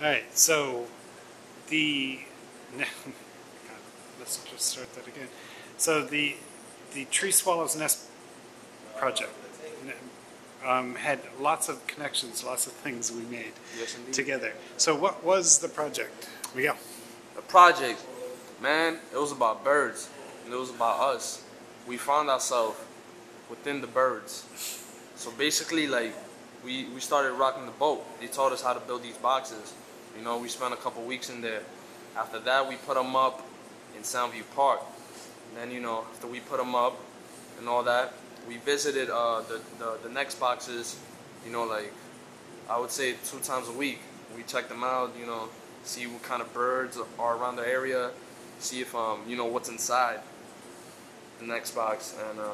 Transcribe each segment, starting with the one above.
All right, so the God, let's just start that again. So the the Tree Swallows Nest project um, had lots of connections, lots of things we made Yes, together. So what was the project? Miguel. The project, man, it was about birds. And it was about us. We found ourselves within the birds. So basically, like, we, we started rocking the boat. They taught us how to build these boxes. You know, we spent a couple weeks in there. After that, we put them up in Soundview Park. And then, you know, after we put them up and all that, we visited uh, the, the, the nest boxes, you know, like, I would say two times a week. We check them out, you know, see what kind of birds are around the area, see if, um, you know, what's inside the nest box. And, uh,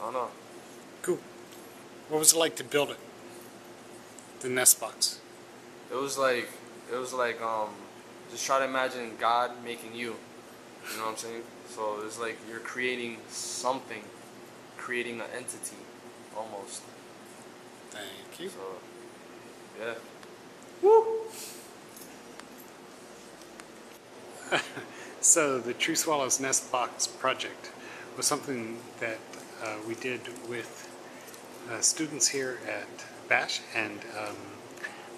I don't know. Cool. What was it like to build it? The nest box. It was like it was like um just try to imagine God making you. You know what I'm saying? So it's like you're creating something, creating an entity almost. Thank you. So yeah. So the Tree Swallows Nest Box project was something that uh, we did with uh, students here at Bash and um,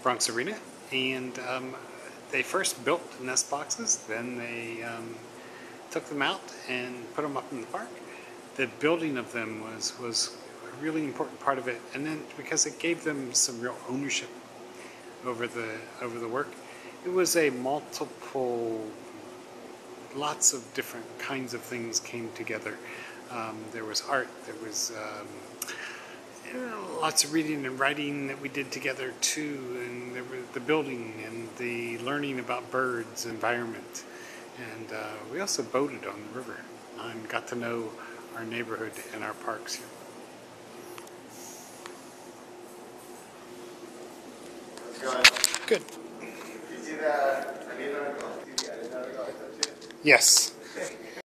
Bronx Arena, and um, they first built nest boxes, then they um, took them out and put them up in the park. The building of them was was a really important part of it, and then because it gave them some real ownership over the over the work, it was a multiple lots of different kinds of things came together. Um, there was art, there was um, lots of reading and writing that we did together too, and the building and the learning about birds, environment, and uh, we also boated on the river and got to know our neighborhood and our parks here. Good. You see that? I need another go. You see, I didn't know the go. I thought you- Yes.